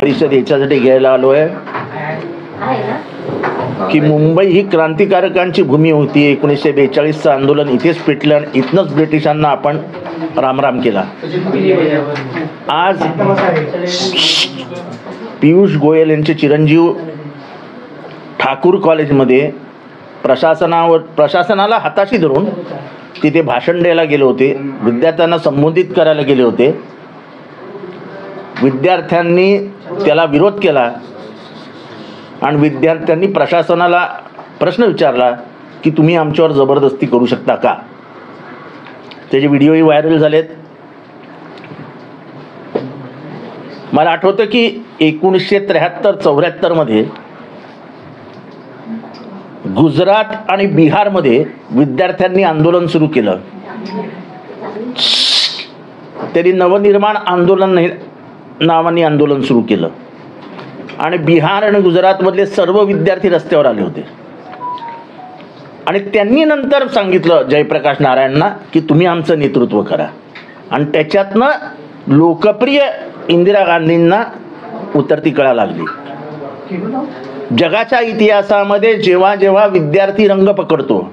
परिषद याच्यासाठी घ्यायला आलो आहे. की मुंबई ही क्रांतिकारकांची भूमी होती. एकोणीसशे बेचाळीसचं आंदोलन इथेच पेटलं आणि इथनंच ब्रिटिशांना आपण रामराम केला. आज पियुष गोयल यांचे चिरंजीव ठाकूर कॉलेजमध्ये प्रशासनावर प्रशासनाला हाताशी धरून तिथे भाषण द्यायला गेले होते. विद्यार्थ्यांना संबोधित करायला गेले होते. विद्यार्थ्यांनी त्याला विरोध केला. आणि विद्यार्थ्यांनी प्रशासनाला प्रश्न विचारला की तुम्ही आमच्यावर जबरदस्ती करू शकता का? त्याचे व्हिडिओही व्हायरल झालेत. मला आठवतं की एकोणीसशे त्र्याहत्तर चौऱ्याहत्तरमध्ये गुजरात आणि बिहारमध्ये विद्यार्थ्यांनी आंदोलन सुरू केलं. त्यांनी नवनिर्माण आंदोलन नाही- नावाने आंदोलन सुरू केलं. आणि बिहार आणि गुजरातमधले सर्व विद्यार्थी रस्त्यावर आले होते. आणि त्यांनी नंतर सांगितलं जयप्रकाश नारायणना की तुम्ही आमचं नेतृत्व करा. आणि त्याच्यातनं लोकप्रिय इंदिरा गांधींना उतरती कळा लागली. जगाच्या इतिहासामध्ये जेव्हा जेव्हा विद्यार्थी रंग पकडतो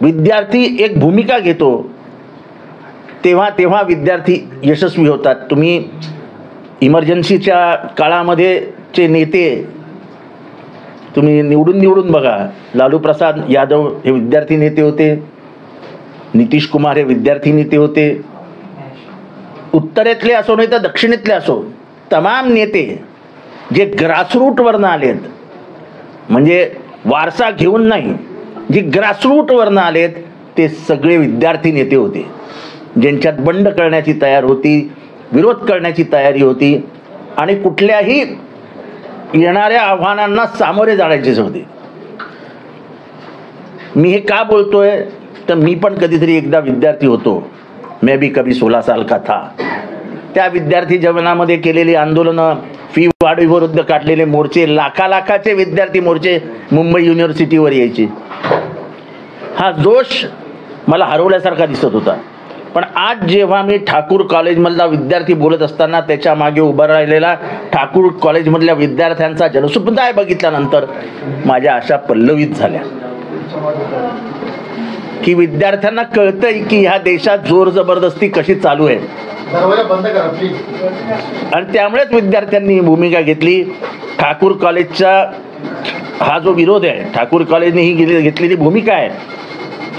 विद्यार्थी एक भूमिका घेतो तेव्हा तेव्हा विद्यार्थी यशस्वी होतात. तुम्ही इमर्जन्सीच्या काळामध्ये चे नेते तुम्ही निवडून निवडून बघा. लालू प्रसाद यादव हे विद्यार्थी नेते होते. नितीश कुमार हे विद्यार्थी नेते होते. उत्तरेतले असो नाही तर दक्षिणेतले असो तमाम नेते जे ग्रासरूटवरनं आलेत म्हणजे वारसा घेऊन नाही जे ग्रासरूटवरनं आलेत ते सगळे विद्यार्थी नेते होते. ज्यांच्यात बंड करण्याची तयार होती विरोध करण्याची तयारी होती आणि कुठल्याही येणाऱ्या आव्हानांना सामोरे जाण्याचेच होते. मी हे का बोलतोय? तर मी पण कधीतरी एकदा विद्यार्थी होतो. मे बी कभी सोळा साल का था. त्या विद्यार्थी जीवनामध्ये केलेली आंदोलनं फी वाढीविरुद्ध काढलेले मोर्चे लाखा लाखाचे विद्यार्थी मोर्चे मुंबई युनिव्हर्सिटीवर यायचे. हा जोश मला हरवल्यासारखा दिसत होता. पण आज जेव्हा मी ठाकूर कॉलेजमधला विद्यार्थी बोलत असताना त्याच्यामागे उभा राहिलेला ठाकूर कॉलेजमधल्या विद्यार्थ्यांचा जनसमुदाय बघितल्यानंतर माझ्या आशा पल्लवित झाल्या. की विद्यार्थ्यांना कळतंय की ह्या देशात जोर जबरदस्ती कशी चालू आहे. आणि त्यामुळेच विद्यार्थ्यांनी ही भूमिका घेतली. ठाकूर कॉलेजचा हा जो विरोध आहे ठाकूर कॉलेजने ही घेतलेली भूमिका आहे.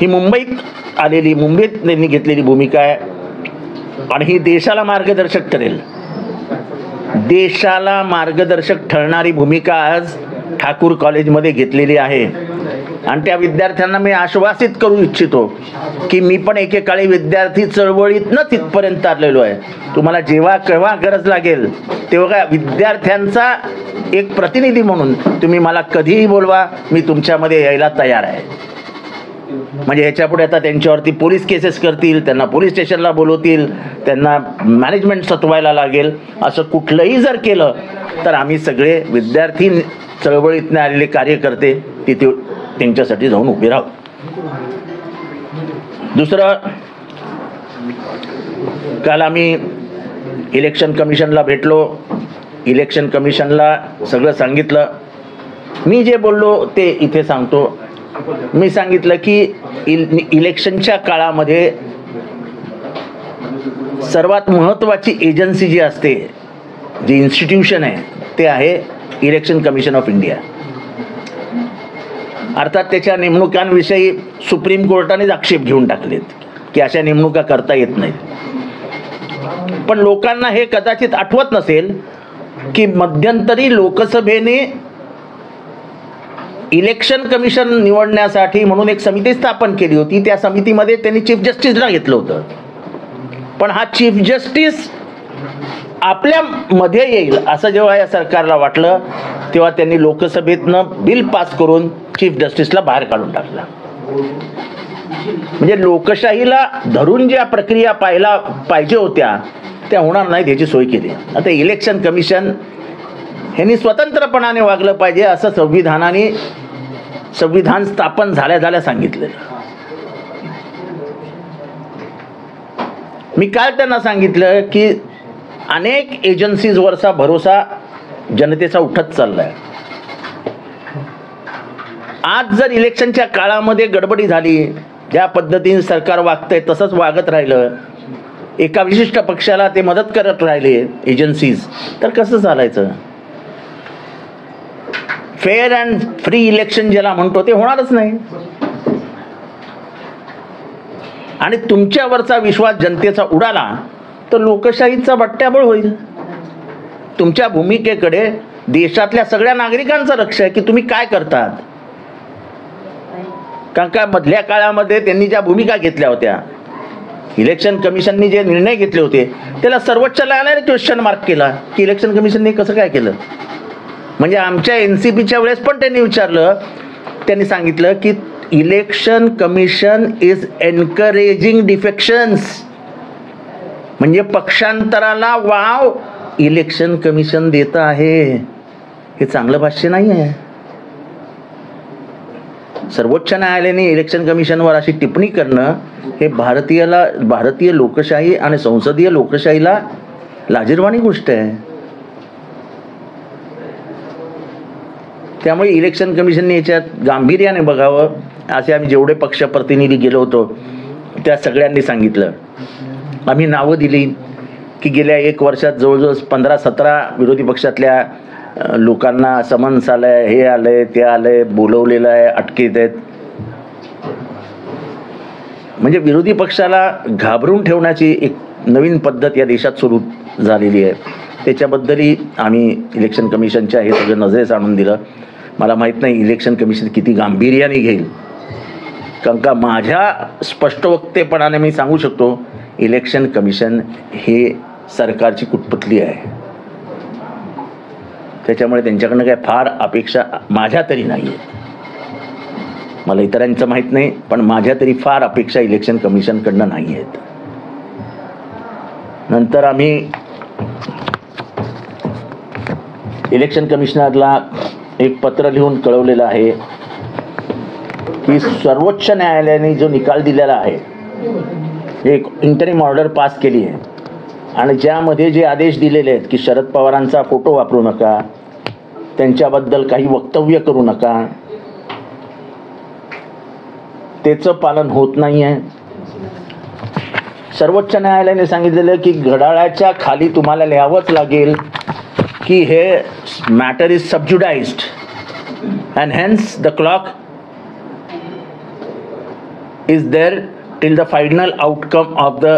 ही मुंबईत आलेली मुंबईत त्यांनी घेतलेली भूमिका आहे. आणि ही देशाला मार्गदर्शक ठरेल. देशाला मार्गदर्शक ठरणारी भूमिका आज ठाकूर कॉलेजमध्ये घेतलेली आहे. आणि त्या विद्यार्थ्यांना मी आश्वासित करू इच्छितो की मी पण एकेकाळी विद्यार्थी चळवळीतनं तिथपर्यंत आलेलो आहे. तुम्हाला जेव्हा केव्हा गरज लागेल तेव्हा विद्यार्थ्यांचा एक प्रतिनिधी म्हणून तुम्ही मला कधीही बोलवा मी तुमच्यामध्ये यायला तयार आहे. म्हणजे ह्याच्या पुढे आता त्यांच्यावरती पोलीस केसेस करतील त्यांना पोलीस स्टेशनला बोलवतील त्यांना मॅनेजमेंट सतवायला लागेल. असं कुठलंही जर केलं तर आम्ही सगळे विद्यार्थी चळवळीतनं आलेले कार्यकर्ते तिथे त्यांच्यासाठी जाऊन उभे राहू. दुसरं काल आम्ही इलेक्शन कमिशनला भेटलो. इलेक्शन कमिशनला सगळं सांगितलं. मी जे बोललो ते इथे सांगतो. मी सांगितलं की इल इलेक्शनच्या काळामध्ये सर्वात महत्त्वाची एजन्सी जी असते जी इन्स्टिट्यूशन आहे ते आहे इलेक्शन कमिशन ऑफ इंडिया. अर्थात त्याच्या नेमणुकांविषयी सुप्रीम कोर्टानेच आक्षेप घेऊन टाकलेत की अशा नेमणुका करता येत नाहीत. पण लोकांना हे कदाचित आठवत नसेल की मध्यंतरी लोकसभेने इलेक्शन कमिशन निवडण्यासाठी म्हणून एक समिती स्थापन केली होती. त्या समितीमध्ये त्यांनी चीफ जस्टिसला घेतलं होतं. पण हा चीफ जस्टिस आपल्या मध्ये येईल असं जेव्हा या सरकारला वाटलं तेव्हा त्यांनी लोकसभेतनं बिल पास करून चीफ जस्टिसला बाहेर काढून टाकला. म्हणजे लोकशाहीला धरून ज्या प्रक्रिया पाहायला पाहिजे होत्या त्या होणार नाहीत याची सोय केली. आता इलेक्शन कमिशन ह्यांनी स्वतंत्रपणाने वागलं पाहिजे असं संविधानाने संविधान स्थापन झाल्या झाल्या सांगितलेलं. मी काल त्यांना सांगितलं की अनेक एजन्सीजवरचा भरोसा जनतेचा उठत चाललाय. आज जर इलेक्शनच्या काळामध्ये गडबडी झाली ज्या पद्धतीने सरकार वागतंय तसंच वागत राहिलं एका विशिष्ट पक्षाला ते मदत करत राहिले एजन्सीज तर कसं चालायचं? फेअर अँड फ्री इलेक्शन ज्याला म्हणतो ते होणारच नाही. आणि तुमच्यावरचा विश्वास जनतेचा उडाला तर लोकशाहीचा बट्ट्याबळ होईल. तुमच्या भूमिकेकडे देशातल्या सगळ्या नागरिकांचं लक्ष आहे की तुम्ही काय करतात. कारण का मधल्या काळामध्ये त्यांनी ज्या भूमिका घेतल्या होत्या इलेक्शन कमिशननी जे निर्णय घेतले होते त्याला सर्वोच्च न्यायालयाने क्वेश्चन मार्क केला की इलेक्शन कमिशनने कसं काय केलं? म्हणजे आमच्या एन सी पीच्या वेळेस पण त्यांनी विचारलं. त्यांनी सांगितलं की election commission is encouraging defections म्हणजे पक्षांतराला वाव इलेक्शन कमिशन देत आहे. हे चांगलं भाष्य नाही आहे सर्वोच्च न्यायालयाने इलेक्शन कमिशनवर अशी टिप्पणी करणं हे भारतीयला भारतीय लोकशाही आणि संसदीय लोकशाहीला लाजीरवाणी गोष्ट आहे. त्यामुळे इलेक्शन कमिशनने याच्यात गांभीर्याने बघावं. असे आम्ही जेवढे पक्षप्रतिनिधी गेलो होतो त्या सगळ्यांनी सांगितलं. आम्ही नावं दिली की गेल्या एक वर्षात जवळजवळ पंधरा सतरा विरोधी पक्षातल्या लोकांना समन्स आलंय हे आलंय ते आलंय बोलवलेलं आहे अटकेत आहेत. म्हणजे विरोधी पक्षाला घाबरून ठेवण्याची एक नवीन पद्धत या देशात सुरू झालेली आहे. त्याच्याबद्दलही आम्ही इलेक्शन कमिशनच्या हे सगळं नजरेस आणून दिलं. मला माहीत नाही इलेक्शन कमिशन किती गांभीर्याने घेईल. कारण का माझ्या स्पष्टवक्तेपणाने मी सांगू शकतो इलेक्शन कमिशन हे सरकारची कुटपतली आहे. त्याच्यामुळे त्यांच्याकडनं काय फार अपेक्षा माझ्या तरी नाही आहे मला इतरांचं माहीत नाही पण माझ्या तरी फार अपेक्षा इलेक्शन कमिशनकडनं नाही आहेत नंतर आम्ही इलेक्शन कमिशनरला एक पत्र लिहून कळवलेलं आहे की सर्वोच्च न्यायालयाने जो निकाल दिलेला आहे एक इंटरिम ऑर्डर पास केली आहे. आणि ज्यामध्ये जे आदेश दिलेले आहेत की शरद पवारांचा फोटो वापरू नका त्यांच्याबद्दल काही वक्तव्य करू नका त्याचं पालन होत नाही आहे सर्वोच्च न्यायालयाने सांगितलेलं की घड्याळाच्या खाली तुम्हाला लिहावंच लागेल. की हे matter is subjudiced and hence the clock is there till the final outcome of the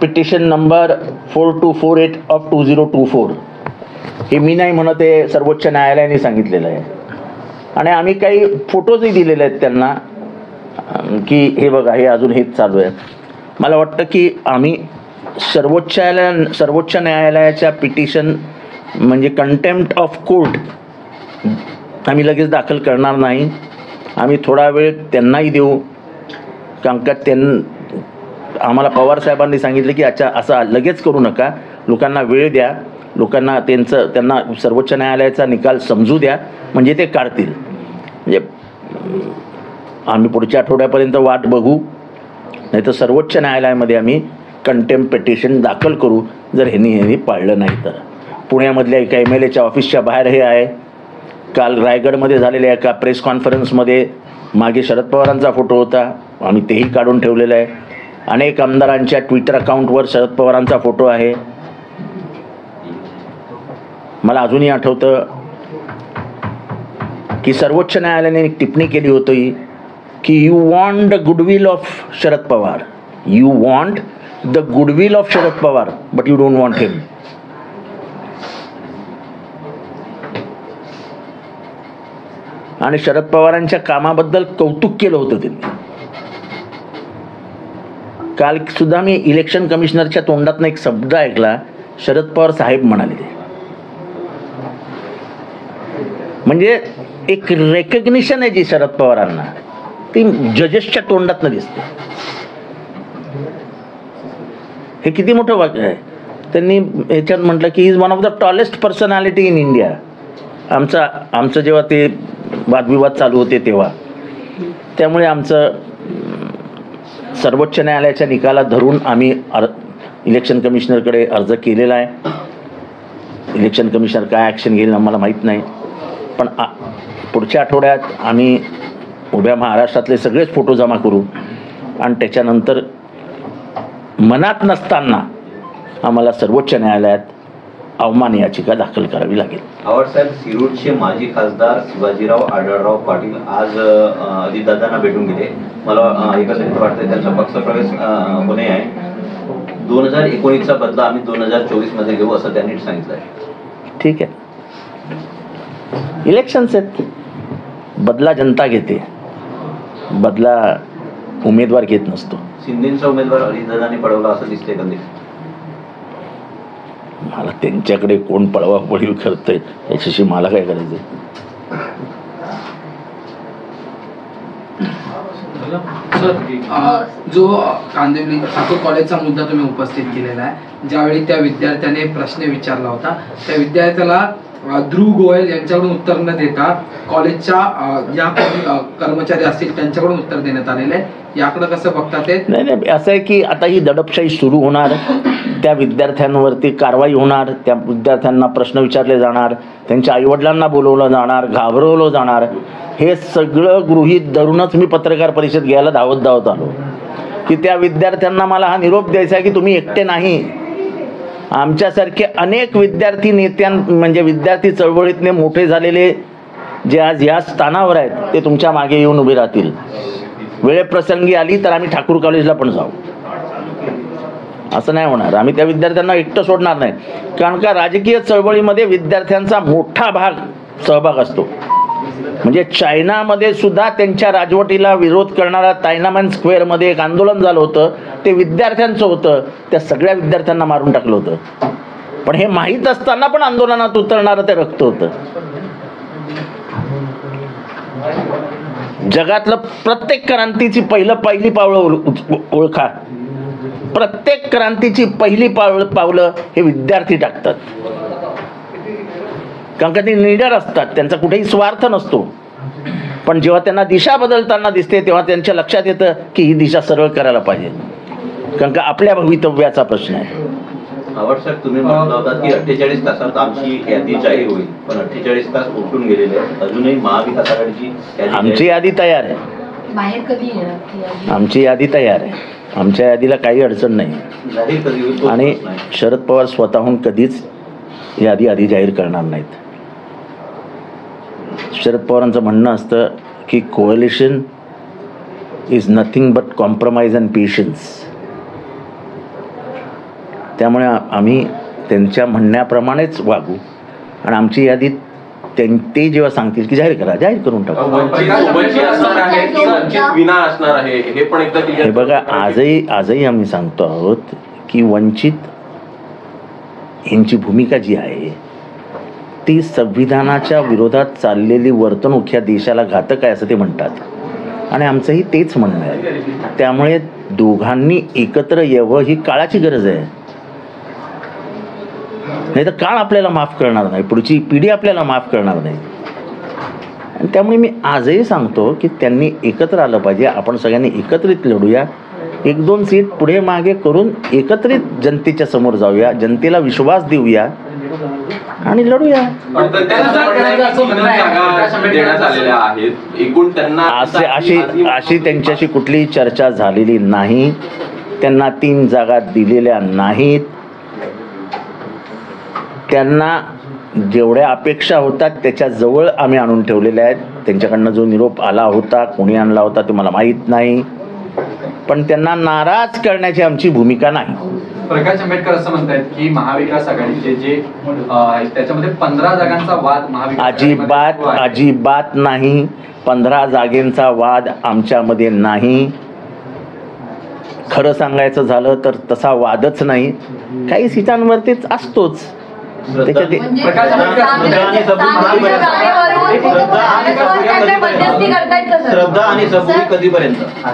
petition number four two four eight of two zero two four हे मी नाही म्हणत आहे सर्वोच्च न्यायालयाने सांगितलेलं आहे. आणि आम्ही काही फोटोजही दिलेले आहेत त्यांना की हे बघा हे अजून हेच चालू आहे. मला वाटतं की आम्ही सर्वोच्च सर्वोच्च न्यायालयाच्या पिटिशन म्हणजे कंटेम्प्ट ऑफ कोर्ट आम्ही लगेच दाखल करणार नाही. आम्ही थोडा वेळ त्यांनाही देऊ. कारण का त्यां आम्हाला पवारसाहेबांनी सांगितलं की अच्छा असा लगेच करू नका. लोकांना वेळ द्या. लोकांना त्यांचं त्यांना सर्वोच्च न्यायालयाचा निकाल समजू द्या. म्हणजे ते काढतील. म्हणजे आम्ही पुढच्या आठवड्यापर्यंत वाट बघू. नाही तर सर्वोच्च न्यायालयामध्ये आम्ही कंटेम पिटिशन दाखल करू जर ह्यांनी ह्यांनी पाळलं नाही तर. पुण्यामधल्या एका एम एल एच्या ऑफिसच्या बाहेर हे आहे. काल रायगडमध्ये झालेल्या एका प्रेस कॉन्फरन्समध्ये मागे शरद पवारांचा फोटो होता. आम्ही तेही काढून ठेवलेलं आहे. अनेक आमदारांच्या ट्विटर अकाउंटवर शरद पवारांचा फोटो आहे. मला अजूनही आठवतं की सर्वोच्च न्यायालयाने एक टिप्पणी केली होती की you want the goodwill of Sharad Pawar. You want the goodwill of Sharad Pawar but you don't want him आणि शरद पवारांच्या कामाबद्दल कौतुक केलं होतं त्यांनी. काल सुद्धा मी इलेक्शन कमिशनरच्या तोंडातनं एक शब्द ऐकला शरद पवार साहेब म्हणाले ते. म्हणजे एक रेकग्निशन आहे जी शरद पवारांना. ती जजेसच्या तोंडातनं दिसते. हे किती मोठं वाक्य आहे? त्यांनी ह्याच्यात म्हटलं की is one of the tallest personality in India आमचा आमचं जेव्हा ते वादविवाद चालू होते तेव्हा. त्यामुळे आमचं सर्वोच्च न्यायालयाच्या निकाला धरून आम्ही अर इलेक्शन कमिशनरकडे अर्ज केलेला आहे. इलेक्शन कमिशनर काय ॲक्शन घेईल आम्हाला माहीत नाही. पण आ पुढच्या आठवड्यात आम्ही उभ्या महाराष्ट्रातले सगळेच फोटो जमा करू. आणि त्याच्यानंतर मनात नसताना आम्हाला सर्वोच्च न्यायालयात अवमान याचिका दाखल करावी लागेल. साहेब शिरूरचे माजी खासदार शिवाजीराव आढळराव पाटील आज अजितदादांना भेटून गेले. मला अ, एकंदरीत वाटतं त्यांचा पक्षप्रवेश होणे आहे. दोन हजार एकोणीसचा बदला आम्ही दोन हजार चोवीसमध्ये घेऊ असं त्यांनी सांगितलं आहे. ठीक आहे. इलेक्शन्स आहेत. बदला जनता घेते. बदला उमेदवार घेत नसतो. शिंदेचा उमेदवार अजितदादांनी पडवला असं दिसतंय एकंदरीत मला त्यांच्याकडे कोण पळवा पळीव करतंय याच्याशी मला काय करायचं जो कांदिवली ठाकूर कॉलेजचा मुद्दा तुम्ही उपस्थित केलेला आहे ज्यावेळी त्या विद्यार्थ्याने प्रश्न विचारला होता त्या विद्यार्थ्याला ध्रुव गोयल यांच्याकडून उत्तर न देता कॉलेजच्या ज्या कर्मचारी असतील त्यांच्याकडून उत्तर देण्यात आलेलं आहे. याकडे कसं बघतात ते? नाही नाही असं आहे की आता ही दडपशाही सुरू होणार त्या विद्यार्थ्यांवरती कारवाई होणार त्या विद्यार्थ्यांना प्रश्न विचारले जाणार त्यांच्या आईवडिलांना बोलवलं जाणार घाबरवलं जाणार हे सगळं गृहीत धरूनच मी पत्रकार परिषद घ्यायला धावत धावत आलो. की त्या विद्यार्थ्यांना मला हा निरोप द्यायचा आहे की तुम्ही एकटे नाही. आमच्यासारखे अनेक विद्यार्थी नेत्यां म्हणजे विद्यार्थी चळवळीतने मोठे झालेले जे आज या स्थानावर आहेत ते तुमच्या मागे येऊन उभे राहतील. वेळेप्रसंगी आली तर आम्ही ठाकूर कॉलेजला पण जाऊ. असं नाही होणार. आम्ही त्या विद्यार्थ्यांना एकटं सोडणार नाही. कारण का राजकीय चळवळीमध्ये विद्यार्थ्यांचा मोठा भाग सहभाग असतो. म्हणजे चायनामध्ये सुद्धा त्यांच्या राजवटीला विरोध करणारा तायनामॅन स्क्वेअरमध्ये एक आंदोलन झालं होतं. ते विद्यार्थ्यांचं होतं. त्या सगळ्या विद्यार्थ्यांना मारून टाकलं होतं. पण हे माहीत असताना पण आंदोलनात उतरणारं ते रक्त होतं. जगातलं प्रत्येक क्रांतीची पहिलं पहिली पावलं ओळखा. प्रत्येक क्रांतीची पहिली पावलं पावलं हे विद्यार्थी टाकतात. कारण का ते निडर असतात. त्यांचा कुठेही स्वार्थ नसतो. पण जेव्हा त्यांना दिशा बदलताना दिसते तेव्हा त्यांच्या लक्षात येतं की ही दिशा सरळ करायला पाहिजे. कारण का आपल्या भवितव्याचा प्रश्न आहे. आवड साहेब तुम्ही म्हटलं होता की अठ्ठेचाळीस तासात आमची यादी जाहीर होईल. पण अठ्ठेचाळीस तास उठून गेलेले आहेत. अजूनही महाविकास आघाडीची आमची यादी तयार आहे. बाहेर कधी? आमची यादी तयार आहे. आमच्या यादीला काही अडचण नाही. आणि. शरद पवार स्वतःहून कधीच यादी आधी जाहीर करणार नाहीत. शरद पवारांचं म्हणणं असतं की coalition is nothing but compromise and patience त्यामुळे आम्ही त्यांच्या म्हणण्याप्रमाणेच वागू. आणि आमची यादी त्यां- ते जेव्हा सांगतील की जाहीर करा जाहीर करून टाकू. हे पण एकदा हे क्लिअर बघा आजही आजही आम्ही सांगतो आहोत की वंचित यांची भूमिका जी आहे ती संविधानाच्या विरोधात चाललेली वर्तणूक ह्या देशाला घातक आहे असं ते म्हणतात. आणि आमचंही तेच म्हणणं आहे. त्यामुळे दोघांनी एकत्र यावं ही काळाची गरज आहे. नाही तर काळ आपल्याला माफ करणार नाही पुढची पिढी आपल्याला माफ करणार नाही. आणि त्यामुळे मी आजही सांगतो की त्यांनी एकत्र आलं पाहिजे आपण सगळ्यांनी एकत्रित लढूया. एक दोन सीट पुढे मागे करून एकत्रित जनतेच्या समोर जाऊया जनतेला विश्वास देऊया आणि लढूया. असे अशी अशी त्यांच्याशी कुठलीही चर्चा झालेली नाही. त्यांना तीन जागा दिलेल्या नाहीत. त्यांना जेवढ्या अपेक्षा होतात त्याच्याजवळ आम्ही आणून ठेवलेल्या आहेत. त्यांच्याकडनं जो निरोप आला होता कोणी आणला होता ते मला माहीत नाही. पण त्यांना नाराज करण्याची आमची भूमिका नाही. प्रकाश आंबेडकर असं म्हणतायत की महाविकास आघाडीचे जे त्याच्यामध्ये पंधरा जागांचा वाद अजिबात. अजिबात नाही. पंधरा जागेंचा वाद आमच्यामध्ये नाही. खरं सांगायचं झालं तर तसा वादच नाही. काही सीटांवरतीच असतोच. श्रद्धा आणि कधीपर्यंत?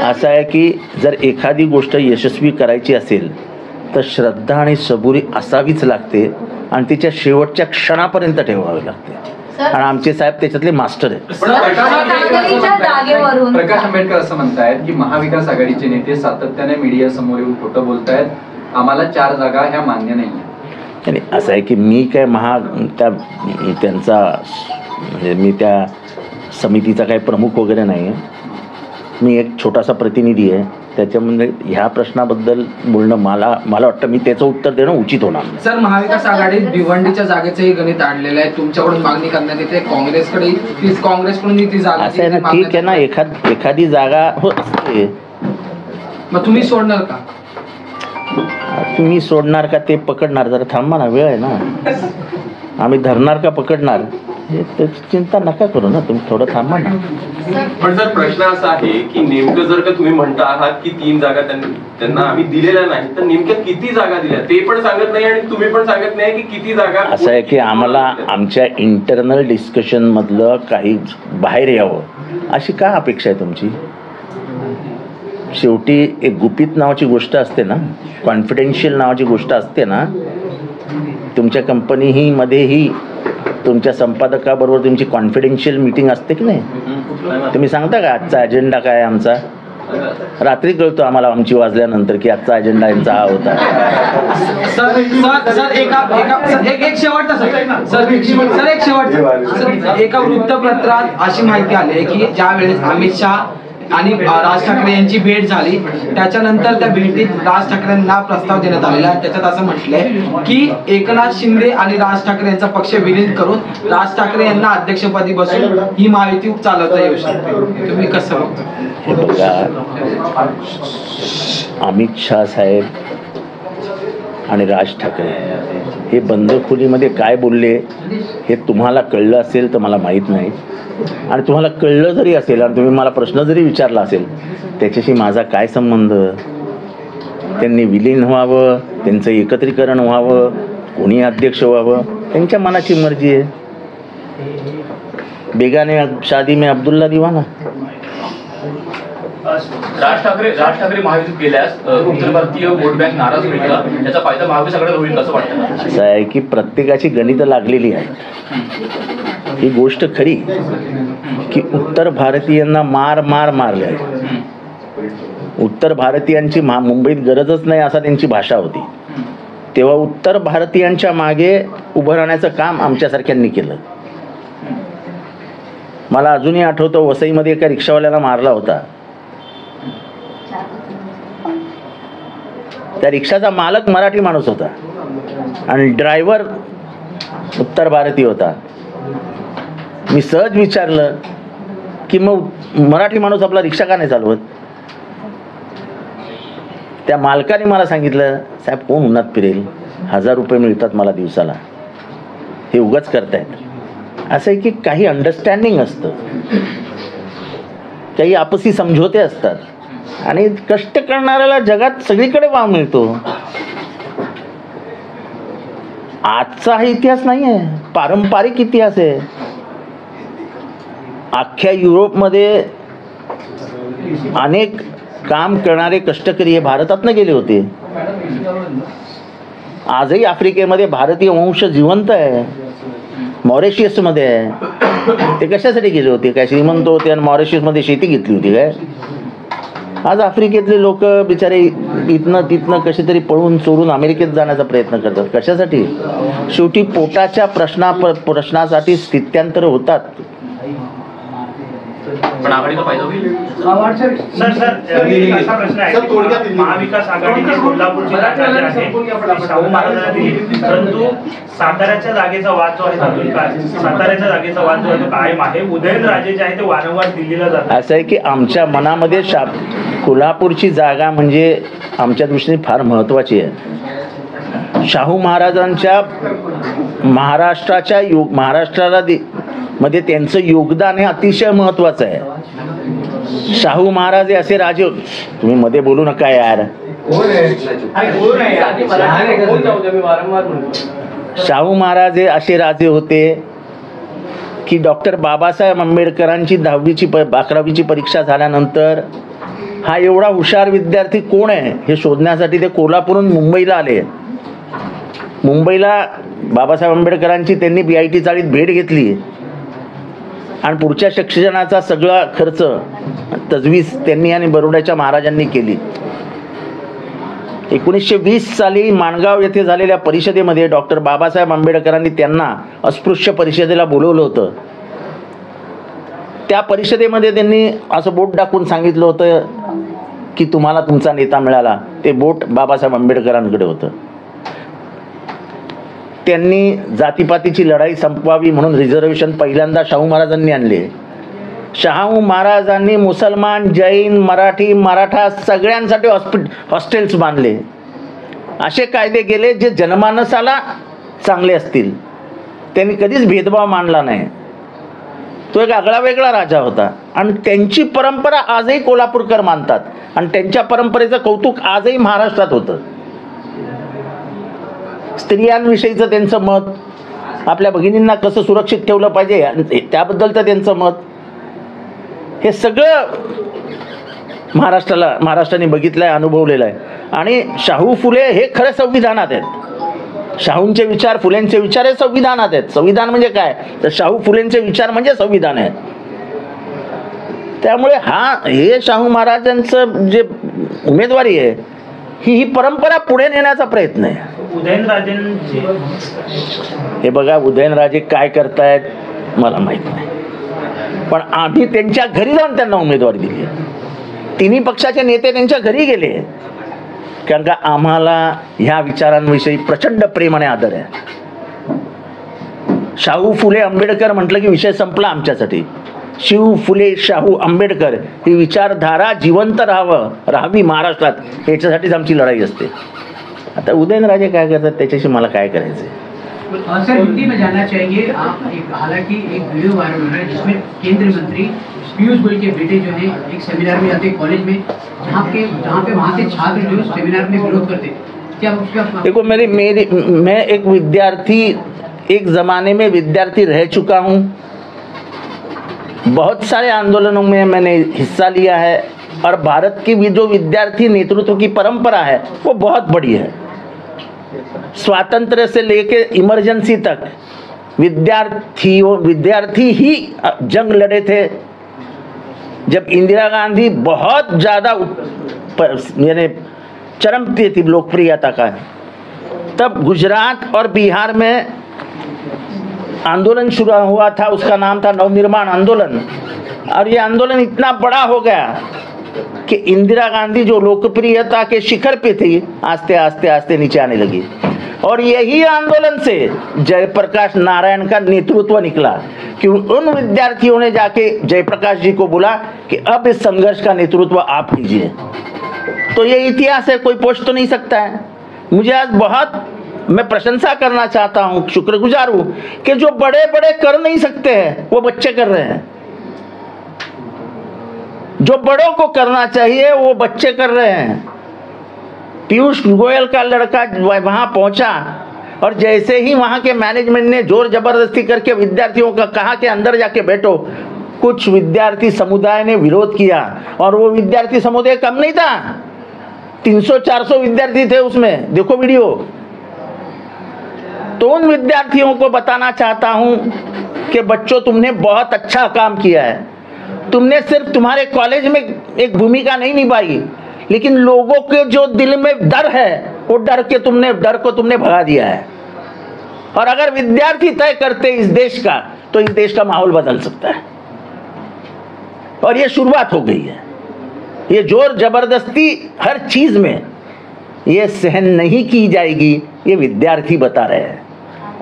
असं आहे की जर एखादी गोष्ट यशस्वी करायची असेल तर श्रद्धा आणि सबुरी असावीच लागते आणि तिच्या शेवटच्या क्षणापर्यंत ठेवावी लागते. सर, आणि आमचे साहेब त्याच्यातले मास्टर आहेत. पण प्रकाश आंबेडकर असं सांगलीच्या म्हणतायत- जागेवरून- प्रकाश आंबेडकर असं म्हणतायत की महाविकास आघाडीचे नेते सातत्याने मीडिया समोर येऊन खोटं बोलतायत. आम्हाला चार जागा ह्या मान्य नाही आणि असं आहे की मी काय महा त्या त्यांचा म्हणजे मी त्या समितीचा काही प्रमुख वगैरे नाही आहे मी एक छोटासा प्रतिनिधी आहे. त्याच्यामध्ये ह्या प्रश्नाबद्दल बोलणं मला मला वाटतं मी त्याचं उत्तर देणं उचित होणार. सर महाविकास आघाडीत भिवंडीच्या जागेचंही गणित आणलेलं आहे. तुमच्याकडून मागणी करण्यात येते. काँग्रेसकडे काँग्रेसकडून ती जागा असं आहे ना ठीक आहे ना एखाद एखादी जागा हो असते. मग तुम्ही सोडणार का? तुम्ही सोडणार का ते पकडणार? जरा थांबा ना वेळ आहे ना. आम्ही धरणार का पकडणार? हे चिंता नका करू ना तुम्ही थोडं थांबा ना. पण सर प्रश्न असा आहे की नेमकं जर का तुम्ही म्हणता आहात की तीन जागा त्यांनी आम्ही दिलेल्या नाही तर नेमक्या किती जागा दिल्या? ते पण सांगत नाही आणि तुम्ही पण सांगत नाही की किती जागा असं आहे की आम्हाला आमच्या इंटरनल डिस्कशनमधलं काही बाहेर यावं. अशी का अपेक्षा आहे तुमची? शेवटी एक गुपित नावाची गोष्ट असते ना कॉन्फिडेन्शियल नावाची गोष्ट असते ना तुमच्या कंपनी ही मध्येही तुमच्या संपादकाबरोबर तुमची कॉन्फिडेन्शियल मीटिंग असते की नाही? तुम्ही सांगता का आजचा अजेंडा काय आहे आमचा? रात्री कळतो आम्हाला आमची वाजल्यानंतर की आजचा अजेंडा यांचा हा होता. सर सर एका वृत्तपत्रात अशी माहिती आली की ज्या वेळेस अमित शहा आणि राज ठाकरे यांची भेट झाली. त्याच्यानंतर त्या भेटीत राज ठाकरेंना प्रस्ताव देण्यात आलेला आहे. त्याच्यात असं म्हटलंय की एकनाथ शिंदे आणि राज ठाकरे यांचा पक्ष विलीन करून राज ठाकरे यांना अध्यक्षपदी बसून ही माहिती चालवता येऊ शकते. तुम्ही कसं बघता? हे अमित शाह साहेब आणि राज ठाकरे. हे बंद खोलीमध्ये काय बोलले हे तुम्हाला कळलं असेल तर मला माहीत नाही. आणि तुम्हाला कळलं जरी असेल आणि तुम्ही मला प्रश्न जरी विचारला असेल त्याच्याशी माझा काय संबंध? त्यांनी विलीन व्हावं त्यांचं एकत्रीकरण व्हावं कोणी अध्यक्ष व्हावं? त्यांच्या मनाची मर्जी आहे. बेगाने शादी में अब्दुल्ला दिवाना. राज ठाकरे राज ठाकरे महायुती केल्यास उत्तर भारतीय वोट बँक नाराज होईल का? त्याचा फायदा महाविकास आघाडीला होईल असं वाटतं असं आहे की प्रत्येकाची गणितं लागलेली आहेत ही गोष्ट खरी की उत्तर भारतीयांना मार मार मारले आहे उत्तर भारतीयांची मा मुंबईत गरजच नाही असा त्यांची भाषा होती. तेव्हा उत्तर भारतीयांच्या मागे उभं राहण्याचं काम आमच्यासारख्यांनी केलं. मला अजूनही आठवतं वसईमध्ये एका रिक्षावाल्याला मारला होता. त्या रिक्षाचा मालक मराठी माणूस होता. आणि ड्रायव्हर उत्तर भारतीय होता. मी सहज विचारलं की मग मराठी माणूस आपला रिक्षा का नाही चालवत? त्या मालकाने मला सांगितलं साहेब कोण उन्हात फिरेल? हजार रुपये मिळतात मला दिवसाला. हे उगाच करतायत. असं आहे की काही अंडरस्टँडिंग असतं. काही आपसी समझोते असतात. आणि कष्ट करणाऱ्याला जगात सगळीकडे वाव मिळतो. आजचा हा इतिहास नाही आहे पारंपरिक इतिहास आहे. अख्ख्या युरोपमध्ये अनेक काम करणारे कष्टकरी हे भारतातनं गेले होते. आजही आफ्रिकेमध्ये भारतीय वंश जिवंत आहे. मॉरिशियसमध्ये आहे. ते कशासाठी गेले होते? काय श्रीमंत होते आणि मॉरिशियसमध्ये शेती घेतली होती काय? आज आफ्रिकेतले लोक बिचारे इथनं तिथनं कसे तरी पळून चोरून अमेरिकेत जाण्याचा प्रयत्न करतात. कशासाठी? शेवटी पोटाच्या प्रश्ना प्रश्नासाठी स्थित्यांतर होतात. पण आघाडीला फायदा होईल? सर सर एक असा प्रश्न आहे. महाविकास आघाडीची कोल्हापूरची जागा जी आहे ती शाहू महाराजांना दिली परंतु साताऱ्याच्या जागेचा वाद जो आहे साताऱ्याच्या जागेचा वाद जो आहे तो कायम आहे. उदयनराजे जे आहे ते वारंवार दिल्लीला जातात. असं आहे की आमच्या मनामध्ये शा कोल्हापूरची जागा म्हणजे आमच्या दृष्टीने फार महत्त्वाची आहे. शाहू महाराजांच्या महाराष्ट्राच्या योग महाराष्ट्राला दे मध्ये त्यांचं योगदान हे अतिशय महत्त्वाचं आहे. शाहू महाराज हे असे राजे होते. तुम्ही मध्ये बोलू नका यार. शाहू महाराज. हे असे राजे होते की डॉक्टर बाबासाहेब आंबेडकरांची दहावीची प अकरावीची परीक्षा झाल्यानंतर हा एवढा हुशार विद्यार्थी कोण आहे हे शोधण्यासाठी ते कोल्हापूरहून मुंबईला आले. मुंबईला बाबासाहेब आंबेडकरांची त्यांनी बी आय टी चाळीत भेट घेतली. आणि पुढच्या शिक्षणाचा सगळा खर्च तजवीज त्यांनी आणि बरोड्याच्या महाराजांनी केली. एकोणीसशे वीस साली माणगाव येथे झालेल्या परिषदेमध्ये डॉक्टर बाबासाहेब आंबेडकरांनी त्यांना अस्पृश्य परिषदेला बोलवलं होतं. त्या परिषदेमध्ये त्यांनी असं बोट दाखवून सांगितलं होतं की तुम्हाला तुमचा नेता मिळाला. ते बोट बाबासाहेब आंबेडकरांकडे होतं. त्यांनी जातीपातीची लढाई संपवावी म्हणून रिझर्वेशन पहिल्यांदा शाहू महाराजांनी आणले. शाहू महाराजांनी मुसलमान जैन मराठी मराठा सगळ्यांसाठी हॉस्पिट हॉस्टेल्स बांधले. असे कायदे गेले जे जनमानसाला चांगले असतील. त्यांनी कधीच भेदभाव मानला नाही. तो एक आगळा वेगळा राजा होता. आणि त्यांची परंपरा आजही कोल्हापूरकर मानतात. आणि त्यांच्या परंपरेचं कौतुक आजही महाराष्ट्रात होतं. स्त्रियांविषयीचं त्यांचं मत आपल्या भगिनींना कसं सुरक्षित ठेवलं पाहिजे त्याबद्दलचं त्यांचं मत हे सगळं महाराष्ट्राला महाराष्ट्राने बघितलं आहे अनुभवलेलं आहे आणि शाहू फुले हे खरं संविधानात आहेत. शाहूंचे विचार फुलेंचे विचार हे संविधानात आहेत. संविधान म्हणजे काय? तर शाहू फुलेंचे विचार म्हणजे संविधान आहे. त्यामुळे हा हे शाहू महाराजांचं जे उमेदवारी आहे ही ही परंपरा पुढे नेण्याचा प्रयत्न आहे. उदयनराजेंची हे बघा उदयनराजे काय करतायत? मला माहीत नाही. पण आम्ही त्यांच्या घरी जाऊन त्यांना उमेदवारी दिली. तिन्ही पक्षाचे नेते त्यांच्या घरी गेले. कारण का आम्हाला ह्या विचारांविषयी प्रचंड प्रेम आणि आदर आहे. शाहू फुले आंबेडकर म्हटलं की विषय संपला आमच्यासाठी. शिव फुले शाहू आंबेडकर ही विचारधारा जिवंत राहावं राहावी महाराष्ट्रात. याच्यासाठीच आमची लढाई असते. आता उदयनराजे काय करतात? त्याच्याशी मला काय करायचं सर हिंदी में जानना चाहेंगे. आप एक हालाँकि एक वीडियो वायरल हो रहा है जिसमें केंद्रीय मंत्री पीयूष गोयल के बेटे जो है एक सेमिनार में जाते हैं कॉलेज में जहाँ पे जहाँ पे वहाँ के छात्र जो सेमिनार में विरोध करते क्या उसका देखो मेरी मेरी मैं एक विद्यार्थी एक ज़माने में विद्यार्थी रह चुका हूँ। बहुत सारे आंदोलनों में मैंने हिस्सा लिया है और भारत की भी जो विद्यार्थी नेतृत्व की परंपरा है, वो बहुत बड़ी है। स्वातंत्र से लेके इमरजेंसी तक विद्यार्थियों, विद्यार्थी ही जंग लड़े थे। जब इंदिरा गांधी बहुत ज़्यादा यानी चरम थी लोकप्रियता का, तब गुजरात और बिहार में आंदोलन शुरू हुआ था, उसका नाम था नवनिर्माण आंदोलन। और ये आंदोलन इतना बड़ा हो गया कि इंदिरा गांधी जो लोकप्रियता के शिखर पे थी, आस्ते आस्ते आस्ते नीचे आने लगी। और यही आंदोलन से जयप्रकाश नारायण का नेतृत्व निकला कि उन विद्यार्थियों ने जाके जयप्रकाश जी को बोला कि अब इस संघर्ष का नेतृत्व आप कीजिए। तो ये इतिहास है, कोई पोष तो नहीं सकता है। मुझे आज बहुत मैं प्रशंसा करना चाहता हूँ, शुक्रगुजार हूँ कि जो बड़े बड़े कर नहीं सकते हैं, वो बच्चे कर रहे हैं। जो बड़ों को करना चाहिए, वो बच्चे कर रहे हैं। पीयूष गोयल का लड़का वहाँ पहुँचा और जैसे ही वहाँ के मैनेजमेंट ने ज़ोर ज़बरदस्ती करके विद्यार्थियों का कहा कि अंदर जाके बैठो, कुछ विद्यार्थी समुदाय ने विरोध किया और वो विद्यार्थी समुदाय कम नहीं था। 300-400 विद्यार्थी थे उसमें। देखो वीडियो। तो उन विद्यार्थियों को बताना चाहता हूँ कि बच्चों, तुमने बहुत अच्छा काम किया है। तुमने सिर्फ़ तुम्हारे कॉलेज में एक भूमिका नहीं निभाई, लेकिन लोगों के जो दिल में डर है, वो डर के तुमने, डर को तुमने भगा दिया है। और अगर विद्यार्थी तय करते इस देश का तो इस देश का माहौल बदल सकता है। और ये शुरुआत हो गई है। ये ज़ोर ज़बरदस्ती हर चीज़ में ये सहन नहीं की जाएगी, ये विद्यार्थी बता रहे हैं।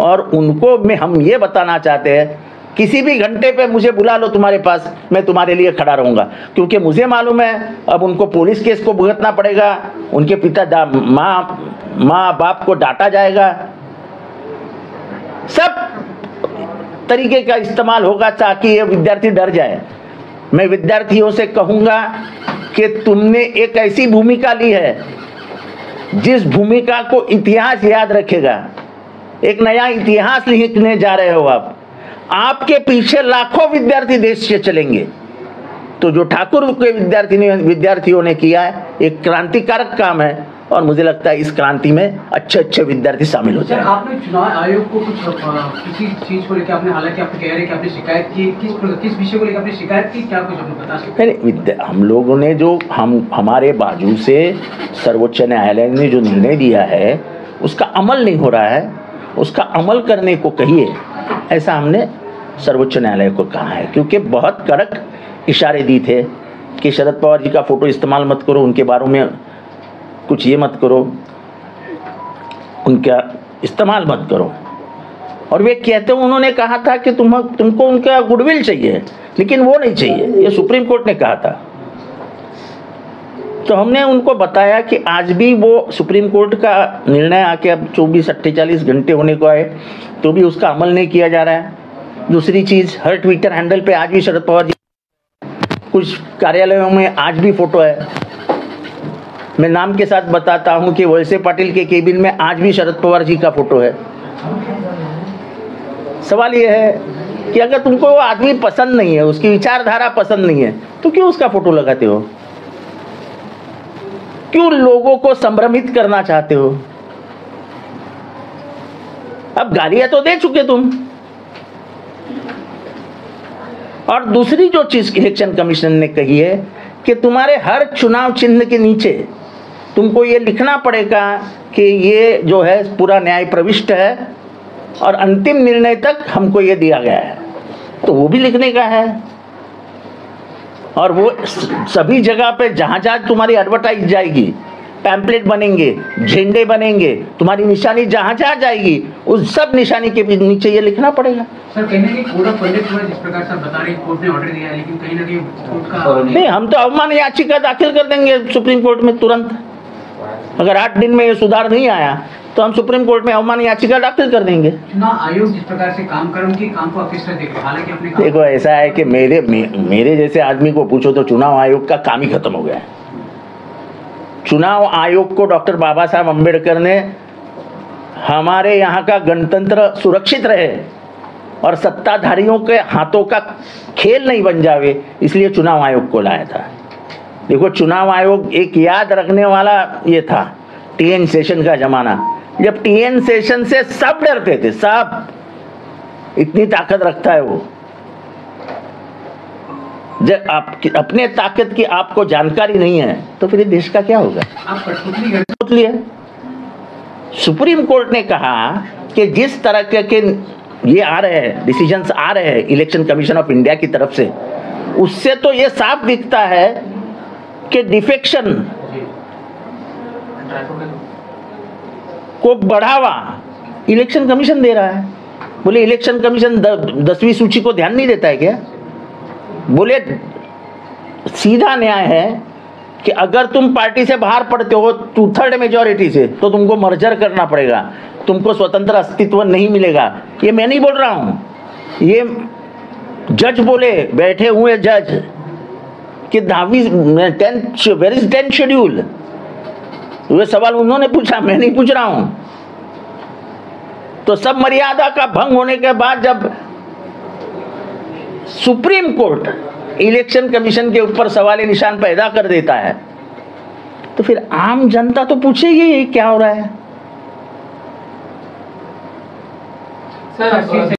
और उनको में हम ये बताना चाहते हैं, किसी भी घंटे पे मुझे बुला लो तुम्हारे पास, मैं तुम्हारे लिए खड़ा रहूँगा। क्योंकि मुझे मालूम है, अब उनको पुलिस केस को भुगतना पड़ेगा, उनके पिता माँ माँ बाप को डांटा जाएगा। सब तरीके का इस्तेमाल होगा ताकि ये विद्यार्थी डर जाए। मैं विद्यार्थियों से कहूँगा कि तुमने एक ऐसी भूमिका ली है, जिस भूमिका को इतिहास याद रखेगा। एक नया इतिहास लिखने जा रहे हो आप। आपके पीछे लाखों विद्यार्थी देश से चलेंगे। तो जो ठाकुर के विद्यार्थी ने विद्यार्थियों ने किया है एक क्रांतिकारक काम है और मुझे लगता है इस क्रांति में अच्छे अच्छे विद्यार्थी शामिल हो जाएँगे। आपने चुनाव आयोग को कुछ किसी चीज़ को लेकर आपने हालाँकि आप कह रहे हैं कि आपने शिकायत की किस किस विषय को लेकर आपने शिकायत की क्या कुछ आपने बता सकते विद्या हम लोगों ने जो हम हमारे बाजू से सर्वोच्च न्यायालय ने जो निर्णय दिया है उसका अमल नहीं हो रहा है। उसका अमल करने को कहिए, ऐसा हमने सर्वोच्च न्यायालय को कहा है। क्योंकि बहुत कड़क इशारे दी थे कि शरद पवार जी का फ़ोटो इस्तेमाल मत करो, उनके बारे में कुछ ये मत करो, उनका इस्तेमाल मत करो। और वे कहते, उन्होंने कहा था कि तुम, तुमको उनका गुडविल चाहिए, लेकिन वो नहीं चाहिए। ये सुप्रीम कोर्ट ने कहा था। तो हमने उनको बताया कि आज भी वो सुप्रीम कोर्ट का निर्णय आके अब 24 अट्ठाईस घंटे होने को आए तो भी उसका अमल नहीं किया जा रहा है। दूसरी चीज़, हर ट्विटर हैंडल पे आज भी शरद पवार जी कुछ कार्यालयों में आज भी फ़ोटो है। मैं नाम के साथ बताता हूँ कि वैसे पाटिल के केबिन में आज भी शरद पवार जी का फ़ोटो है। सवाल यह है कि अगर तुमको वो आदमी पसंद नहीं है, उसकी विचारधारा पसंद नहीं है तो क्यों उसका फ़ोटो लगाते हो? क्यों लोगों को संभ्रमित करना चाहते हो? अब गालियाँ तो दे चुके तुम। और दूसरी जो चीज़ इलेक्शन कमीशन ने कही है कि तुम्हारे हर चुनाव चिन्ह के नीचे तुमको ये लिखना पड़ेगा कि ये जो है पूरा न्याय प्रविष्ट है और अंतिम निर्णय तक हमको ये दिया गया है। तो वो भी लिखने का है। और वो सभी जगह पे जहाँ जहाँ तुम्हारी एडवर्टाइज जाएगी पैम्पलेट बनेंगे झंडे बनेंगे तुम्हारी निशानी जहाँ जहाँ जाएगी उस सब निशानी के नीचे ये लिखना पड़ेगा। सर कहीं ना कहीं कोड ऑफ़ कंडक्ट हुआ जिस प्रकार से बता रहे कोर्ट ने ऑर्डर दिया है लेकिन कहीं ना कहीं कोर्ट का नहीं हम तो अवमान याचिका दाखिल कर देंगे सुप्रीम कोर्ट में तुरंत। अगर आठ दिन में ये सुधार नहीं आया तो हम सुप्रीम कोर्ट में अवमान याचिका दाखिल कर देंगे। चुनाव आयोग जिस प्रकार से काम कर रहे काम को आप देख। हालाँकि अपने देखो ऐसा है कि मेरे मे, मेरे जैसे आदमी को पूछो तो चुनाव आयोग का काम ही खत्म हो गया है। चुनाव आयोग को डॉक्टर बाबा साहब अंबेडकर ने हमारे यहाँ का गणतंत्र सुरक्षित रहे और सत्ताधारियों के हाथों का खेल नहीं बन जावे इसलिए चुनाव आयोग को लाया था। देखो चुनाव आयोग एक याद रखने वाला ये था टीएन सेशन का जमाना। जब टीएन सेशन से सब डरते थे सब। इतनी ताकत रखता है वो। जब आप अपने ताकत की आपको जानकारी नहीं है तो फिर देश का क्या होगा? आप है सुप्रीम कोर्ट ने कहा कि जिस तरह के, के ये आ रहे हैं डिसीजंस आ रहे हैं इलेक्शन कमीशन ऑफ़ इंडिया की तरफ़ से उससे तो ये साफ़ दिखता है कि डिफेक्शन को बढ़ावा इलेक्शन कमीशन दे रहा है। बोले इलेक्शन कमीशन दसवीं सूची को ध्यान नहीं देता है क्या? बोले, सीधा न्याय है कि अगर तुम पार्टी से बाहर पड़ते हो टू थर्ड मेजोरिटी से तो तुमको मर्जर करना पड़ेगा। तुमको स्वतंत्र अस्तित्व नहीं मिलेगा। ये मैं नहीं बोल रहा हूँ। ये जज बोले, बैठे हुए जज, कि धावी tenth where is tenth schedule वे सवाल उन्होंने पूछा, मैं नहीं पूछ रहा हूँ। तो सब मर्यादा का भंग होने के बाद जब सुप्रीम कोर्ट इलेक्शन कमीशन के ऊपर सवाल निशान पैदा कर देता है तो फिर आम जनता तो पूछेगी क्या हो रहा है।